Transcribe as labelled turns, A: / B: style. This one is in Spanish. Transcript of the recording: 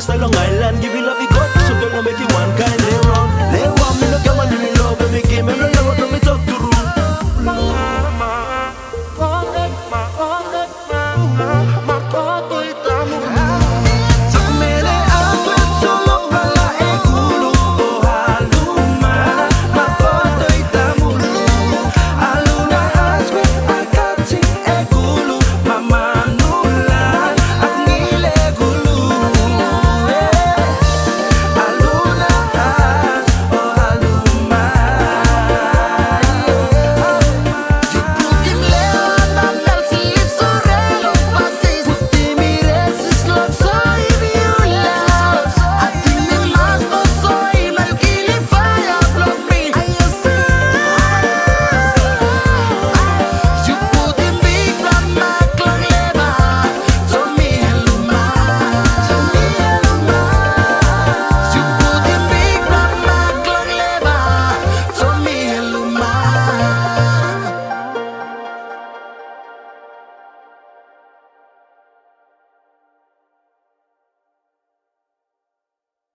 A: Solo
B: en